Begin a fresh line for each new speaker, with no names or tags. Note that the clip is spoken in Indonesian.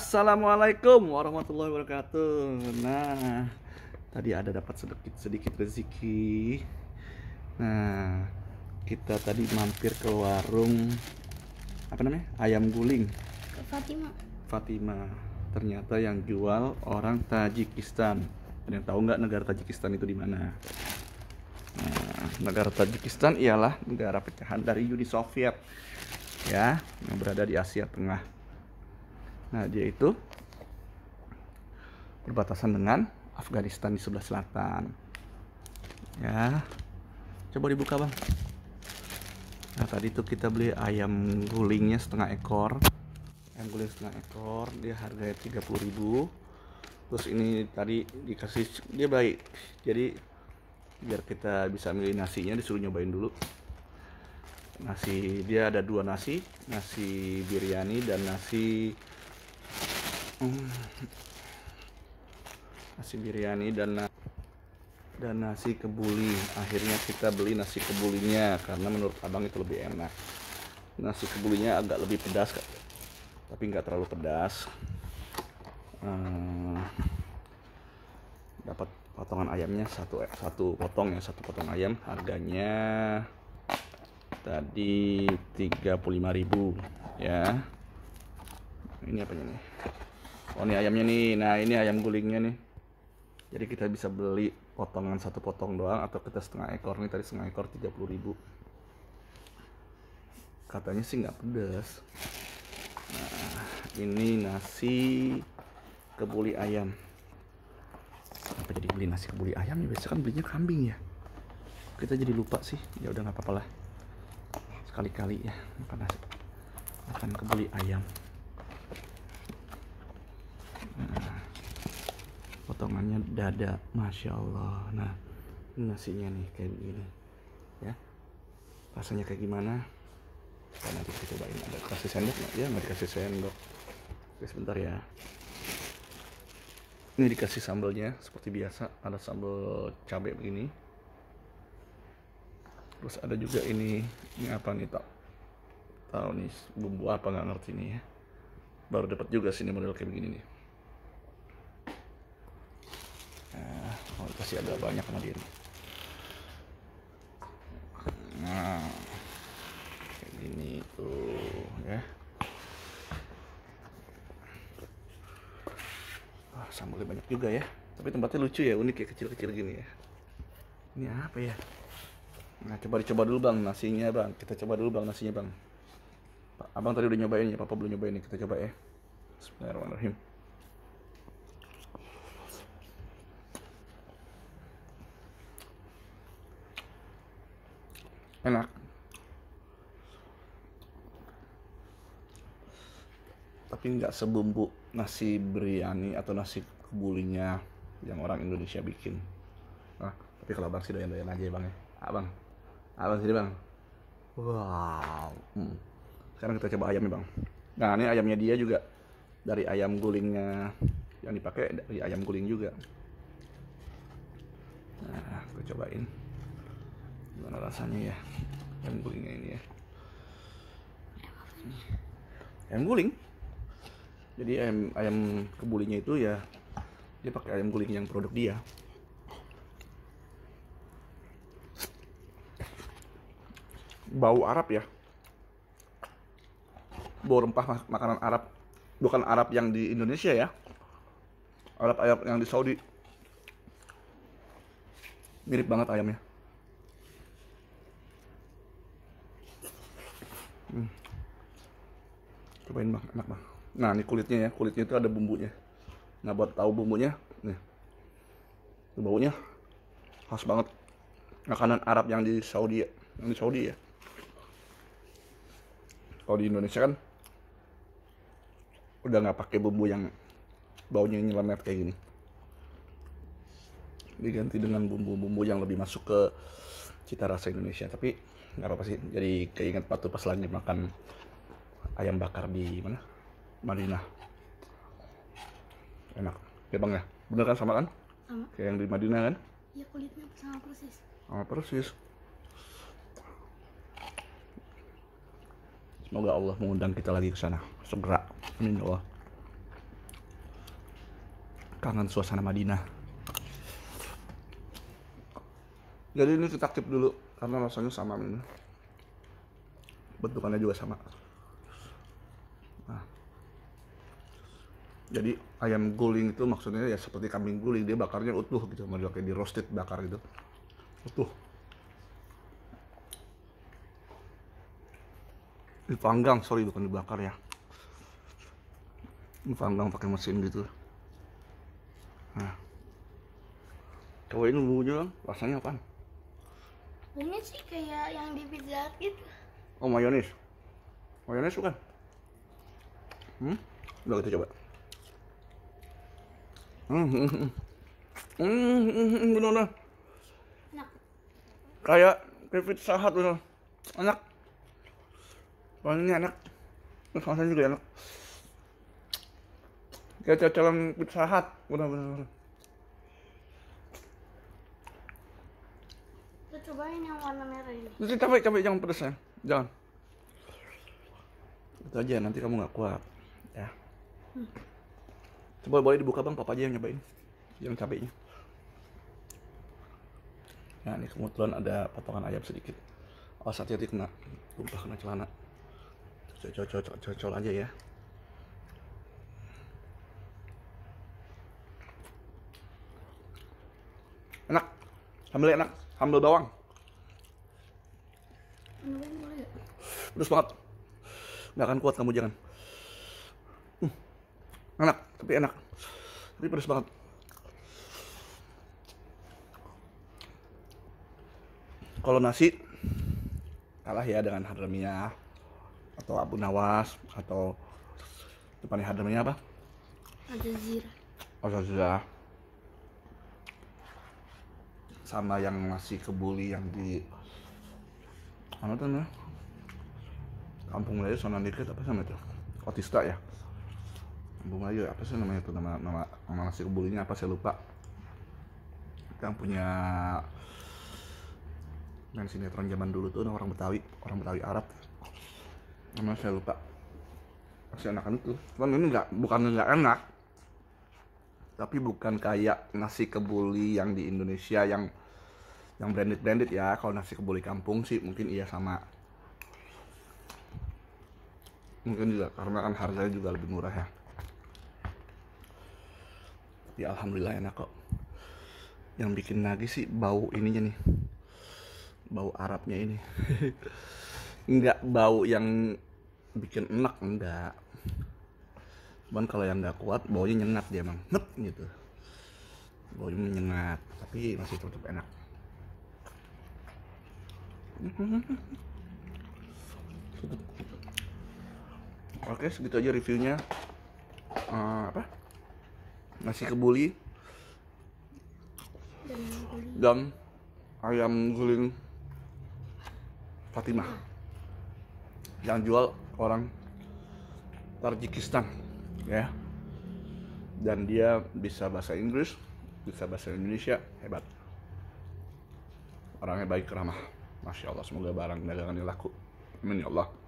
Assalamualaikum warahmatullahi wabarakatuh. Nah, tadi ada dapat sedikit sedikit rezeki. Nah, kita tadi mampir ke warung apa namanya? Ayam guling
ke Fatima
Fatima. Ternyata yang jual orang Tajikistan. Ada yang tahu nggak negara Tajikistan itu di mana? Nah, negara Tajikistan ialah negara pecahan dari Uni Soviet, ya, yang berada di Asia Tengah. Nah, dia itu berbatasan dengan Afghanistan di sebelah selatan. Ya. Coba dibuka, Bang. Nah, tadi tuh kita beli ayam gulingnya setengah ekor. Ayam guling setengah ekor, dia harganya 30.000. Terus ini tadi dikasih dia baik. Jadi biar kita bisa milih nasinya disuruh nyobain dulu nasi dia ada dua nasi nasi biryani dan nasi. Nasi biryani dan na- dan nasi kebuli. Akhirnya kita beli nasi kebulinya karena menurut abang itu lebih enak. Nasi kebulinya agak lebih pedas tapi nggak terlalu pedas. Hmm. dapat potongan ayamnya satu satu potong ya satu potong ayam. Harganya tadi 35.000 ya. Ini apanya nih Oh ini ayamnya nih, nah ini ayam gulingnya nih. Jadi kita bisa beli potongan satu potong doang atau kita setengah ekor nih tadi setengah ekor 30.000 Katanya sih nggak pedas. Nah ini nasi kebuli ayam. Apa jadi beli nasi kebuli ayam ya? Biasa kan belinya kambing ya. Kita jadi lupa sih. Ya udah nggak apa-apa lah. Sekali-kali ya makan nasi makan kebuli ayam. Potongannya dada masya allah. Nah nasinya nih kayak begini ya. Rasanya kayak gimana? Kita nanti kita cobain. Ada kasih sendok nggak? Ya nggak dikasih sendok. Oke sebentar ya. Ini dikasih sambelnya seperti biasa. Ada sambal cabai begini. Terus ada juga ini ini apa nih tak tahu nih bumbu apa nggak ngerti nih ya. Baru dapat juga sini model kayak begini nih Nah, kasih agak banyak nih. Nah, kayak gini tuh ya. Wah, sambalnya banyak juga ya. Tapi tempatnya lucu ya, unik ya, kecil-kecil gini ya. Ini apa ya? Nah, coba dicoba dulu bang nasinya bang. Kita coba dulu bang nasinya bang. Abang tadi udah nyobain ya, papa belum nyobain nih. Kita coba ya. Bismillahirrahmanirrahim. Enak. Tapi nggak sebumbu nasi biryani atau nasi kebulinya yang orang Indonesia bikin. Nah, tapi kalau abang sih doyan-doyan aja ya bang ya. Abang. Abang sini bang. Wow. Hmm. sekarang kita coba ayamnya bang. Nah ini ayamnya dia juga. Dari ayam gulingnya. Yang dipakai dari ayam guling juga. Nah kita cobain gimana rasanya ya? Ayam gulingnya ini ya. Ayam guling. Jadi ayam ayam kebulinya itu ya dia pakai ayam guling yang produk dia. Bau Arab ya. Bau rempah mak- makanan Arab. Bukan Arab yang di Indonesia ya. Arab Arab yang di Saudi. Mirip banget ayamnya cobain bang. Enak bang. Nah ini kulitnya ya. Kulitnya itu ada bumbunya. Nah buat tahu bumbunya nih. Baunya khas banget. Makanan Arab yang di Saudi ya. Yang di Saudi ya. Kalau di Indonesia kan udah nggak pakai bumbu yang baunya nyelemet kayak gini. Diganti dengan bumbu-bumbu yang lebih masuk ke cita rasa Indonesia tapi nggak apa-apa sih. Jadi keinget waktu pas lagi makan ayam bakar di mana? Madinah. Enak. Ya bang ya? Bener kan? Sama kan?
Sama.
Kayak yang di Madinah kan?
Ya kulitnya sama persis.
Sama persis. Semoga Allah mengundang kita lagi ke sana. Segera. Amin ya Allah. Kangen suasana Madinah jadi ini kita keep dulu karena rasanya sama ini. Bentukannya juga sama. Nah. jadi ayam guling itu maksudnya ya seperti kambing guling dia bakarnya utuh gitu mau kayak di roasted bakar gitu. Utuh. Dipanggang sorry bukan dibakar ya. Dipanggang pakai mesin gitu. Nah. Cobain bumbunya rasanya apa
Ini sih kayak yang di pizza gitu.
oh mayonis. Mayonis bukan? Hmm? Udah kita coba. Hmm hmm hmm. Hmm, hmm, hmm, bener bener
Enak.
kayak pizza hut bener enak. Wanginya enak. Terus rasanya juga enak. Kayak cocolan pizza hut. Bener bener, bener.
Cobain yang warna merah ini.
Nanti capek capek jangan pedes ya. Jangan. Itu aja nanti kamu nggak kuat ya. Coba boleh dibuka bang. Papa aja yang nyobain. Yang cabenya nah ini kebetulan ada potongan ayam sedikit. Awas hati-hati kena. Tumpah kena celana. Cocol cocol aja ya. Enak. Sambal enak sambal bawang
gak?
Pedes banget. Nggak akan kuat kamu jangan. Hmm. Enak, tapi enak. Tapi pedes banget. Kalau nasi kalah ya dengan Hadramiyah atau Abu Nawas atau depannya Hadramiyah apa?
Ada zira.
Sama yang nasi kebuli yang di mana tuh namanya? Kampung Melayu sana dikit apa sama itu? Otista ya? Kampung Melayu apa sih namanya itu nama nama, nama nasi kebulinya apa saya lupa. Yang punya main sinetron zaman dulu tuh orang Betawi, orang Betawi Arab. Nama saya lupa. Masih enakan itu. Cuman ini nggak bukan nggak enak, tapi bukan kayak nasi kebuli yang di Indonesia yang yang branded branded ya kalau nasi kebuli kampung sih mungkin iya sama. Mungkin juga karena kan harganya juga lebih murah ya. Ya alhamdulillah enak kok. Yang bikin lagi sih bau ininya nih. Bau Arabnya ini. Nggak bau yang bikin enak enggak cuman kalau yang nggak kuat baunya nyengat dia emang ngep gitu. Baunya menyengat tapi masih tetap enak oke segitu aja reviewnya. Eh, apa? Nasi kebuli. Dan ayam guling Fatimah. Yang jual orang Tajikistan ya. Dan dia bisa bahasa Inggris bisa bahasa Indonesia hebat. Orangnya baik ramah Masya Allah semoga barang dagangannya laku. Amin ya Allah